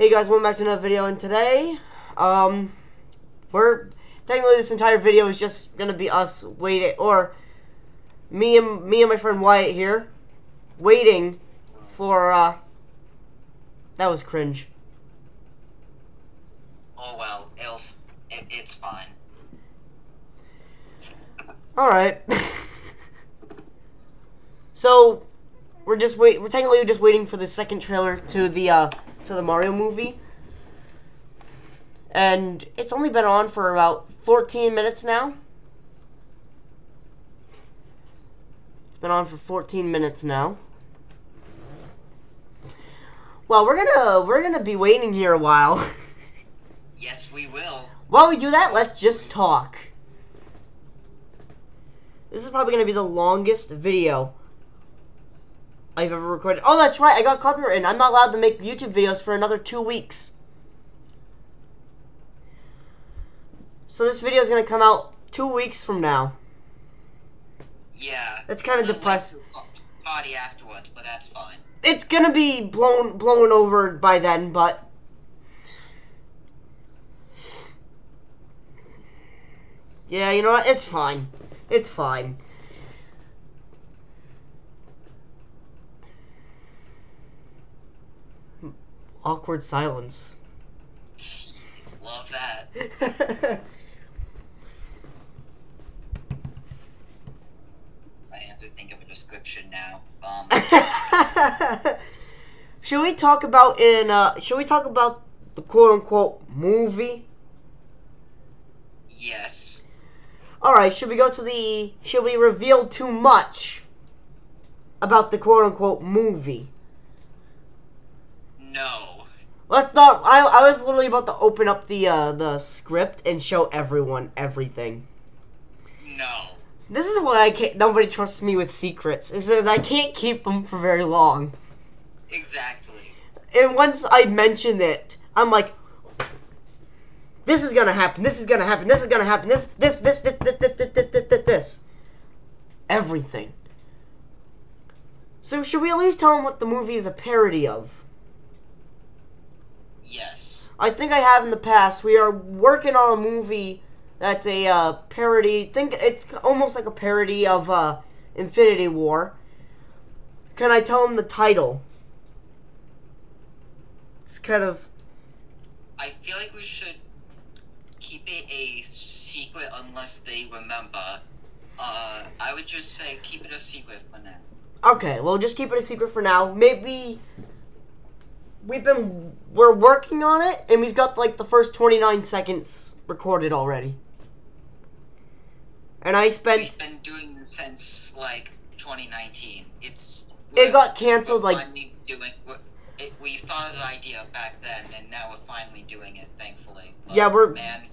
Hey guys, welcome back to another video, and today, um, we're, technically this entire video is just gonna be us waiting, or me and, me and my friend Wyatt here, waiting for, uh, that was cringe. Oh well, it'll, it, it's fine. Alright. so, we're just wait, we're technically just waiting for the second trailer to the, uh, to the Mario movie. And it's only been on for about 14 minutes now. It's been on for 14 minutes now. Well, we're gonna we're gonna be waiting here a while. Yes, we will. While we do that, let's just talk. This is probably gonna be the longest video I've ever recorded. Oh, that's right, I got copyright, and I'm not allowed to make YouTube videos for another two weeks. So this video is gonna come out two weeks from now. Yeah. That's kinda depressing. let you Party afterwards, but that's fine. It's gonna be blown blown over by then, but yeah, you know what? It's fine. It's fine. Awkward silence. Love that. I have to think of a description now. Um, should we talk about in uh should we talk about the quote unquote movie? yes. Alright, should we go to the should we reveal too much about the quote unquote movie? No. Let's not. I, I was literally about to open up the uh, the script and show everyone everything. No. This is why I can't. Nobody trusts me with secrets. It says I can't keep them for very long. Exactly. And once I mention it, I'm like, this is gonna happen. This is gonna happen. This is gonna happen. This this this this this this this this, this, this. everything. So should we at least tell them what the movie is a parody of? Yes. I think I have in the past. We are working on a movie that's a uh, parody. Think it's almost like a parody of uh, Infinity War. Can I tell him the title? It's kind of. I feel like we should keep it a secret unless they remember. Uh, I would just say keep it a secret for now. Okay, well, just keep it a secret for now. Maybe we've been we're working on it, and we've got like the first twenty nine seconds recorded already. And I spent We've been doing this since like 2019. It's it got canceled like doing. It, we thought of the idea back then, and now we're finally doing it. Thankfully. But, Yeah, we're- man.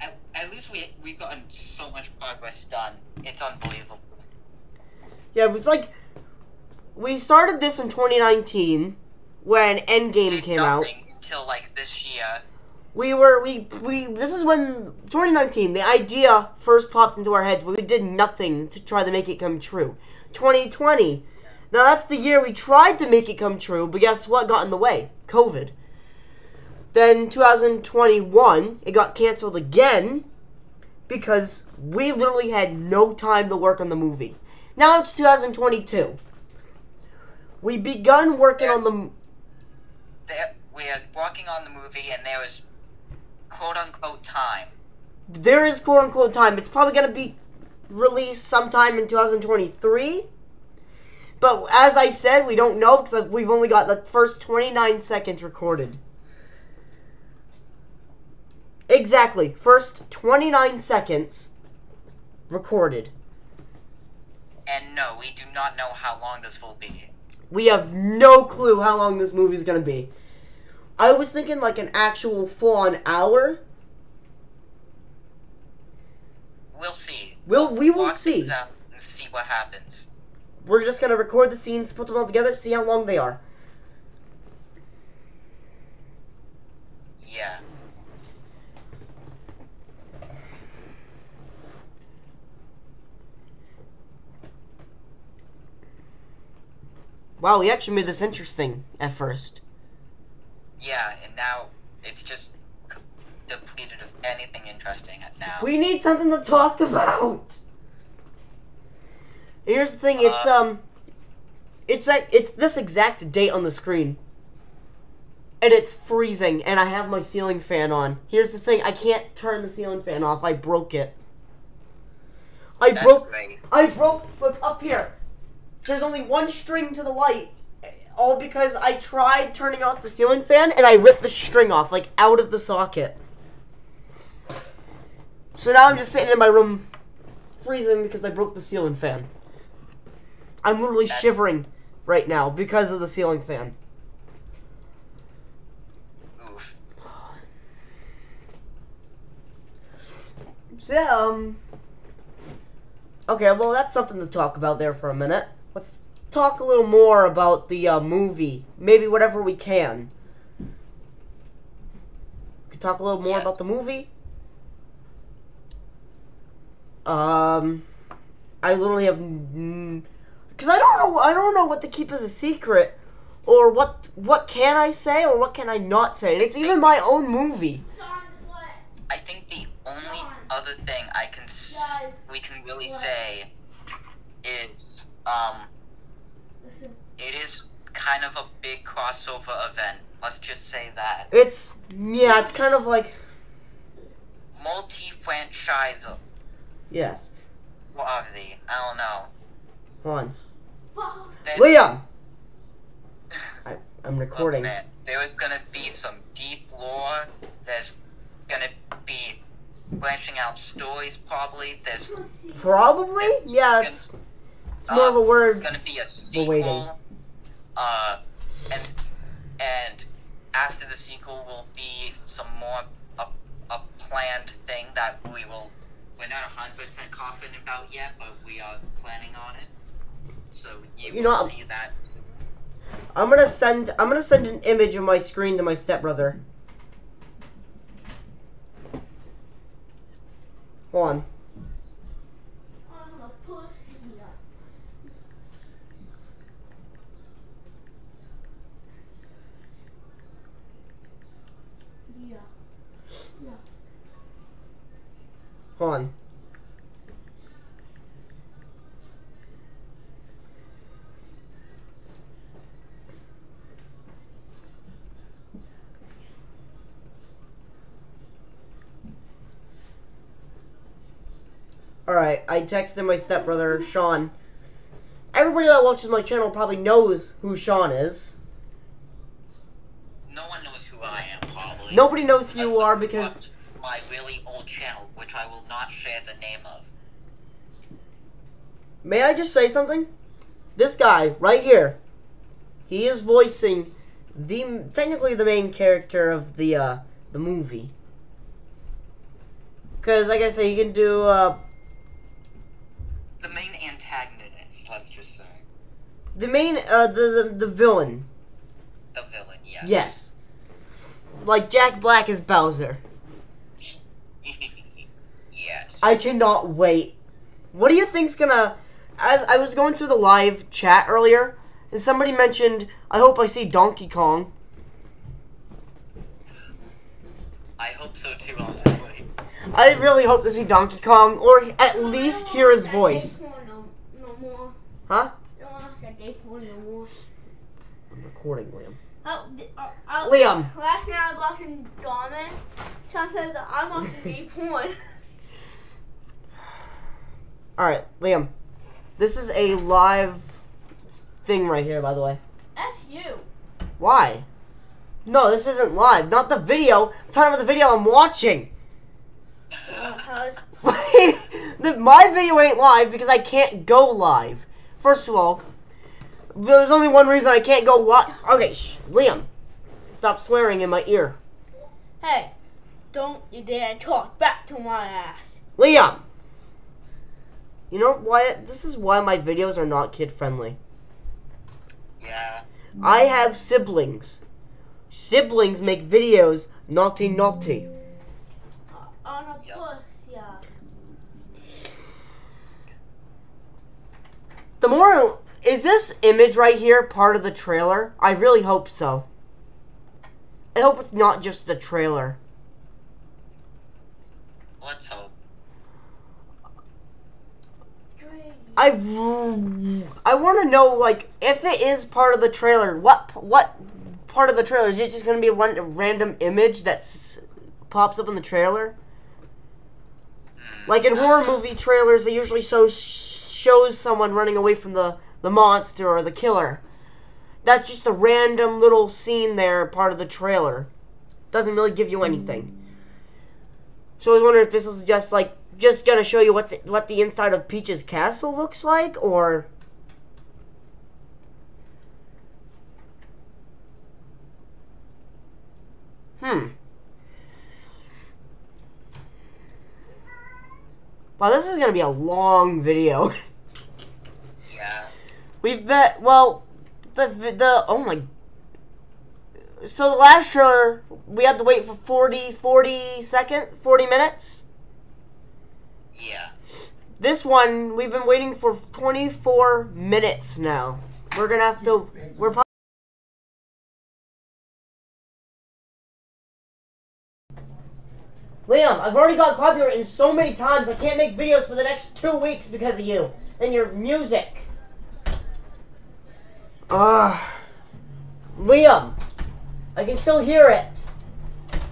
At, at least we we've gotten so much progress done. It's unbelievable. yeah, it was like we started this in twenty nineteen when Endgame came out. Until like this year. We were we we this is when 2019 the idea first popped into our heads, but we did nothing to try to make it come true. 2020. Now that's the year we tried to make it come true, but guess what got in the way? COVID. Then 2021, it got canceled again because we literally had no time to work on the movie. Now it's 2022. We begun working on the There, we are working on the movie, and there is quote unquote time. there is quote unquote time. It's probably going to be released sometime in 2023. But as I said, we don't know because we've only got the first 29 seconds recorded. Exactly. First 29 seconds recorded. And no, we do not know how long this will be. We have no clue how long this movie is going to be. I was thinking like an actual full on hour. We'll see. We'll we will Walk see. and see what happens. We're just gonna record the scenes, put them all together, see how long they are. Yeah. Wow, we actually made this interesting at first. Yeah, and now it's just depleted of anything interesting now. We need something to talk about. Here's the thing. It's Uh, um, it's like it's this exact date on the screen, and it's freezing, and I have my ceiling fan on. Here's the thing. I can't turn the ceiling fan off. I broke it. I broke. great. I broke. Look up here. There's only one string to the light. All because I tried turning off the ceiling fan and I ripped the string off, like out of the socket. So now I'm just sitting in my room freezing because I broke the ceiling fan. I'm literally That's- shivering right now because of the ceiling fan. Oof. So, um. Okay, well, that's something to talk about there for a minute. Let's talk a little more about the uh, movie. Maybe whatever we can. We could talk a little more Yes. about the movie. Um, I literally have, because I don't know, I don't know what to keep as a secret, or what what can I say, or what can I not say. And it's even my own movie. I think the only other thing I can s- we can really say is um Listen, it is kind of a big crossover event. Let's just say that. It's yeah, it's kind of like Multi-franchise. yes. What are they? I don't know. Hold on. There's- Liam. I, I'm Look, recording. man, there is gonna be some deep lore. There's gonna be branching out stories, probably. There's. Probably, yeah. It's it's more of a word. gonna be a sequel. Uh, and and after the sequel will be some more a, a planned thing that we will we're not hundred percent confident about yet, but we are planning on it. So you, You know, see that. I'm gonna send. I'm gonna send an image of my screen to my stepbrother. Hold on. I'm a pussy. Yeah. Yeah. Hold on. Alright, I texted my stepbrother, Sean. Everybody that watches my channel probably knows who Sean is. No one knows who I am, probably. Nobody knows who you are you because not share the name of. May I just say something? This guy right here, he is voicing the technically the main character of the uh, the movie. Cause like I say, he can do uh, The main antagonist, let's just say. the main uh, the, the the villain. The villain, yes. Yes, like Jack Black is Bowser. Yes. I cannot wait. What do you think's gonna? As I was going through the live chat earlier, and somebody mentioned, I hope I see Donkey Kong. I hope so too, honestly. I really hope to see Donkey Kong, or at least hear his voice. No, no more. Huh? No one else got day four no more. I'm recording, Liam. Oh, th- uh, uh, Liam. Last night I was watching Domin. Sean said that I'm watching day porn. Alright, Liam. This is a live thing right here, by the way. F you. Why? No, this isn't live. Not the video. I'm talking about the video I'm watching. Uh, the, my video ain't live because I can't go live. First of all, there's only one reason I can't go live. Okay, shh, Liam, stop swearing in my ear. hey, don't you dare talk back to my ass. Liam! You know why? This is why my videos are not kid friendly. Yeah. I have siblings. Siblings make videos naughty naughty. Uh, on a Yep. puss, yeah. The more is this image right here part of the trailer? I really hope so. I hope it's not just the trailer. Let's hope. I, I want to know like if it is part of the trailer. What what part of the trailer is it just going to be one random image that pops up in the trailer? Like in horror mm. movie trailers, they usually show shows someone running away from the the monster or the killer. That's just a random little scene there, part of the trailer. Doesn't really give you anything. Mm. So I was wondering if this is just like just gonna show you what's what the inside of Peach's castle looks like, or hmm. Wow, this is gonna be a long video. Yeah. We've bet well, the the oh my. So the last trailer, we had to wait for 40, 40 second, 40 minutes. Yeah. This one, we've been waiting for 24 minutes now. We're gonna have to. We're probably. Liam, I've already got copyrighted so many times I can't make videos for the next two weeks because of you and your music. Ah, Liam, I can still hear it.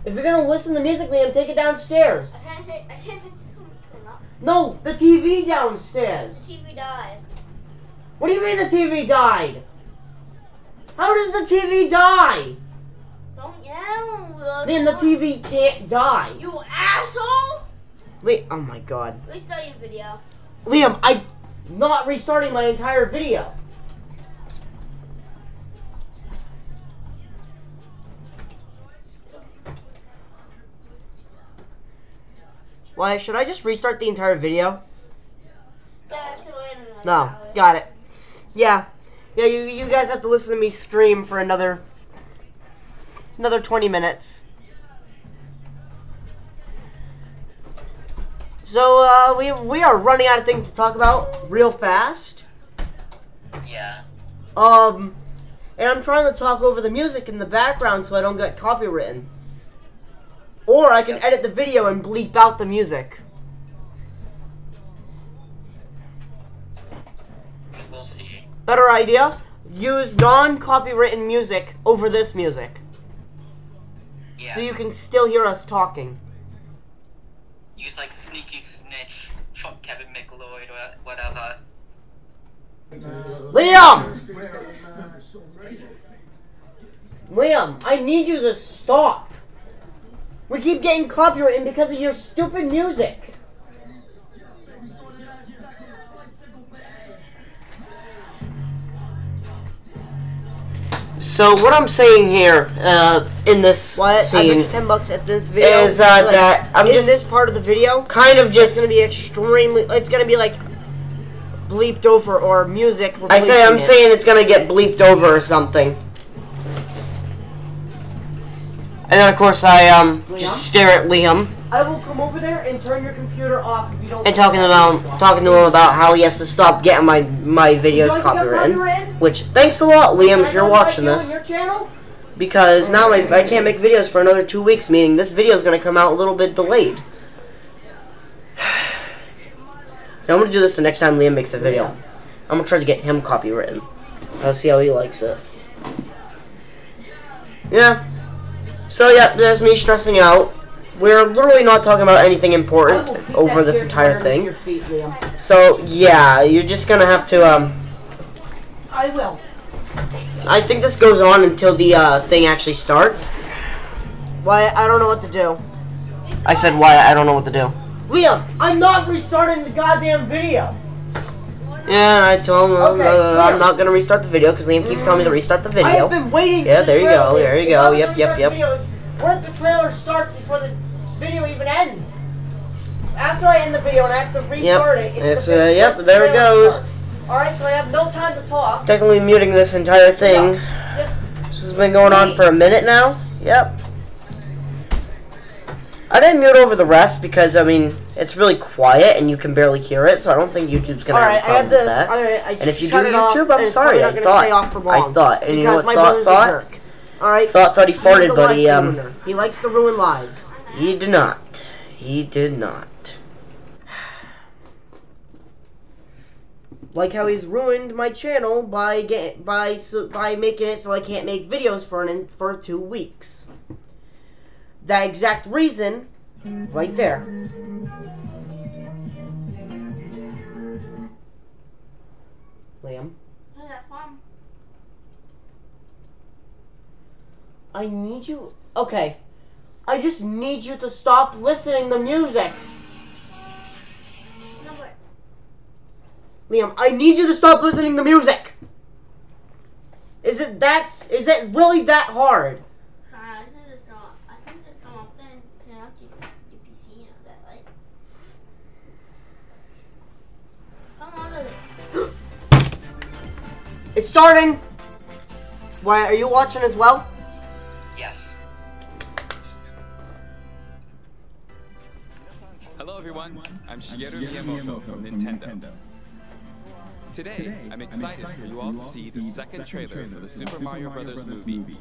If you're gonna listen to the music, Liam, take it downstairs. I can't take, I can't take No, the TV downstairs. The TV died. What do you mean the TV died? How does the TV die? Don't yell. Man, the TV can't die. You asshole! Wait, oh my god. Restart your video. Liam, I'm not restarting my entire video. Why, should I just restart the entire video? No, got it. Yeah, yeah. You you guys have to listen to me scream for another another twenty minutes. So uh, we we are running out of things to talk about real fast. Yeah. Um, and I'm trying to talk over the music in the background so I don't get copywritten. Or I can edit the video and bleep out the music. We'll see. Better idea? Use non-copywritten music over this music. Yeah. So you can still hear us talking. use like sneaky snitch from Kevin MacLeod or whatever. Liam! Liam, I need you to stop. We keep getting copyrighted because of your stupid music. So what I'm saying here, uh, in this What? Scene, ten bucks at this video. is uh, Like, that I'm in just this part of the video. kind of It's just. gonna be extremely. It's gonna be like bleeped over or music. I say I'm it. saying it's gonna get bleeped over or something. And then of course I um Liam? just stare at Liam I will come over there and turn your computer off if you don't. and talking about talking to him about how he has to stop getting my my videos like copyrighted. Which thanks a lot, Liam, if you're know what I watching this, because now my, I can't make videos for another two weeks. Meaning this video is gonna come out a little bit delayed. And I'm gonna do this the next time Liam makes a video. I'm gonna try to get him copywritten. I'll see how he likes it. Yeah. So yeah, there's me stressing out. We're literally not talking about anything important over this entire thing. feet, So yeah, you're just gonna have to um. I will. I think this goes on until the uh, thing actually starts. Why? I don't know what to do. I said why I don't know what to do. Liam, I'm not restarting the goddamn video. Yeah, and I told him Okay, uh, I'm not gonna restart the video because Liam keeps telling me to restart the video. I've been waiting. Yeah, for the there you go, there you go, yep, yep, yep. Video, what if the trailer starts before the video even ends? After I end the video and I have to restart it. Yes, it's the- uh, yep, the there it goes. Alright, so I have no time to talk. Technically muting this entire thing. Just This has been going on for a minute now. Yep. I didn't mute over the rest because I mean it's really quiet and you can barely hear it, so I don't think YouTube's gonna Alright, have a I had problem with to. that. Alright, I And if you do YouTube, I'm sorry. I thought I thought, and you know what thought thought? All right. Thought thought he farted, the but he um ruiner. He likes to ruin lives. he did not. He did not. Like how he's ruined my channel by get, by so, by making it so I can't make videos for an for two weeks. That exact reason, right there. Liam, Where's that from? I need you. Okay, I just need you to stop listening to music. No. Liam, I need you to stop listening to music. Is it that? Is it really that hard? It's starting. Why are you watching as well? Yes. Hello everyone, I'm Shigeru Miyamoto from Nintendo. Today, I'm excited for you all to see the second trailer for the Super Mario Bros. movie.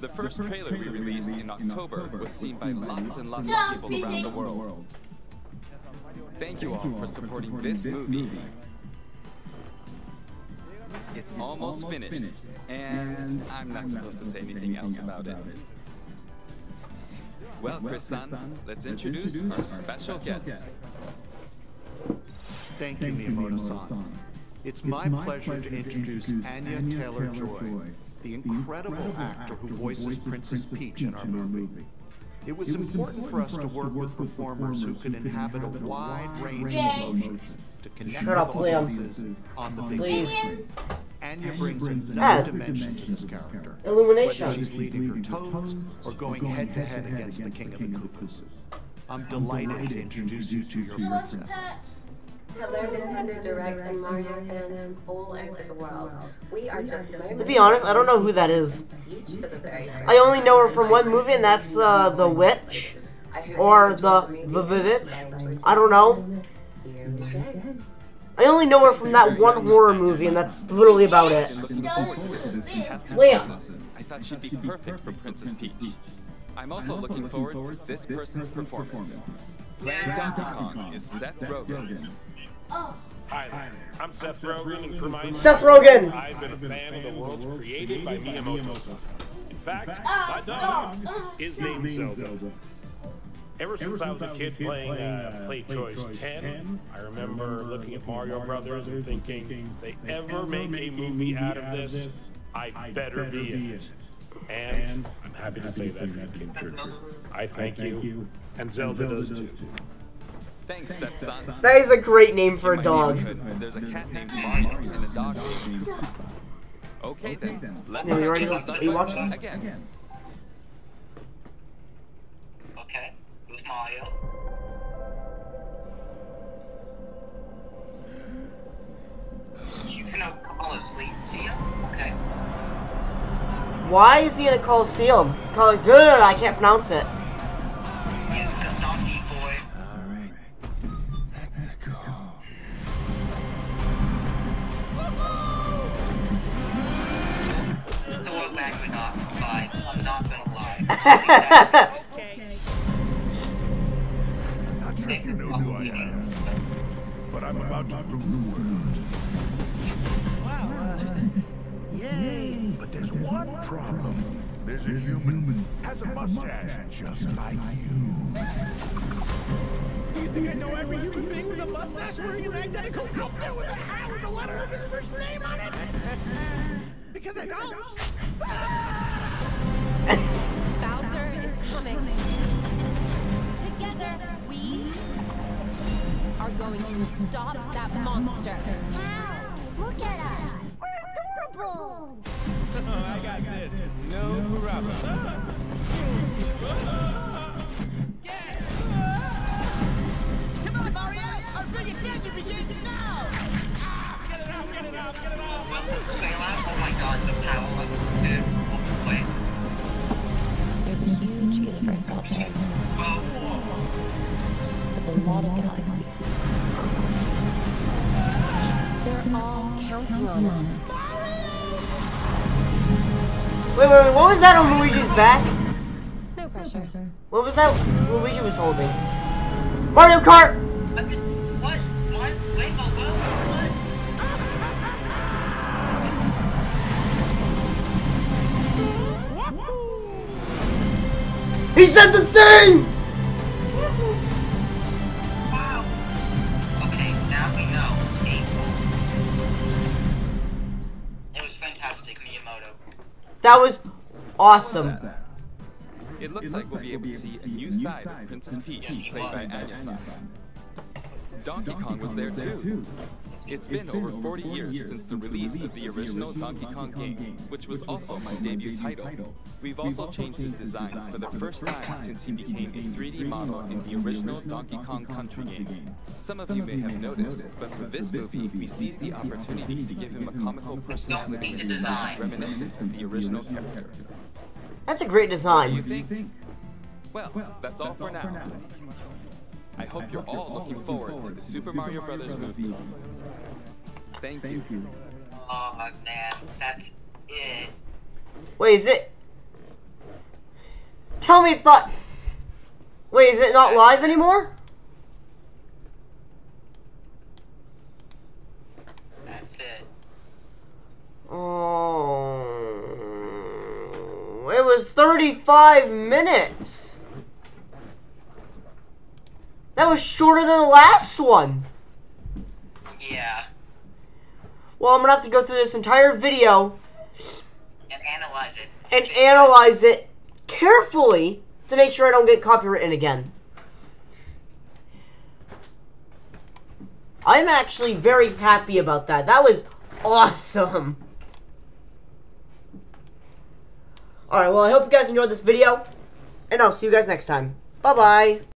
The first trailer we released in October was seen by lots and lots of people around the world. Thank you all for supporting this movie. It's almost finished, and I'm not supposed to say anything else about it. Well, Chris-san, let's introduce our special guests. Thank you, Miyamoto-san. It's my pleasure to introduce Anya Taylor-Joy, the incredible actor who voices Princess Peach in our movie. It was important for us to work with performers who could inhabit a wide range of emotions to connect Shut up, with Liam. audiences on the big Please. screen. Anya brings another Ah. dimension to this character. Whether Illumination. she's leading her toads or going head to head against the King of the Koopas. I'm delighted to introduce you to your princess. Hello, Nintendo Direct and Mario fans all over the world. We are just moments To be honest, I don't know who that is. each for the very first I only know her from one movie, and that's uh, The Witch. Or the- the movie. Vivitch. I I don't know. Here we go. I only know her from that one horror movie, and that's literally about it. Been looking forward to this since the casting Liam. process. I thought she'd be perfect for Princess Peach. I'm also looking forward to this person's performance. Playing Donkey Kong is Seth Rogen. Oh, Hi there. I'm Seth Rogen, for my Seth Rogen. I've been a fan of the worlds created by Miyamoto. In fact, my ah, dog is named Zelda. Ever since I was a kid playing uh, Play Choice 10, I remember looking at Mario Brothers and thinking, they ever make a movie out of this, I better be in it. And I'm happy to say that dream came true. I thank you, and Zelda does too. Thanks, Seth-san. That is a great name for a dog. There's a cat named Mario and a dog named Koopa. Okay then, let's Yeah, you already- get are you watching this? again. Okay. Who's Mario? He's gonna fall asleep. See ya? Okay. Why is he in a Coliseum? Call it good. I can't pronounce it. He's the donkey boy. Alright, let's go. The world back vibes. I'm not gonna lie. I am, but I'm about to rule the world. Wow, uh, yay! But there's one problem. There's a human, has a mustache, just like you. Do you think I know every human being with a mustache wearing an identical outfit with a hat with the letter of his first name on it? Because I don't. Are going to stop that monster. How? Look at us. We're adorable. I got this. No problem. Come on, Mario! Our big adventure begins now! Ah, Get it out, get it out, get it out! Well, the trailer. Oh my god, the power ups to. Oh, wait. There's a huge universe out there with a lot of galaxies. All counting. Wait, wait, wait, what was that on Luigi's back? No pressure. What was that Luigi was holding? Mario Kart! I'm just, what? What? Wait, what? He said the thing! That was awesome. It looks like we'll be able to see a new side of Princess Peach, played by Anya-san. Donkey Kong was there too. It's been over 40 years since the release of the original Donkey Kong game, which was also my debut title. We've also changed his design for the first time since he became a 3D model in the original Donkey Kong Country game. Some of you may have noticed, but for this movie, we seized the opportunity to give him a comical personality the design. reminiscent of the original character. That's a great What do design. you think? Well, that's all for now. I hope you're all looking forward to the Super Mario Brothers movie. Thank you. Oh, man, that's it. Wait, is it? Tell me if thought. Wait, is it not live anymore? That's it. Oh, it was 35 minutes. That was shorter than the last one. Yeah. Well, I'm gonna have to go through this entire video And analyze it. and analyze it carefully to make sure I don't get copywritten again. I'm actually very happy about that. That was awesome. Alright, well, I hope you guys enjoyed this video, and I'll see you guys next time. Bye-bye.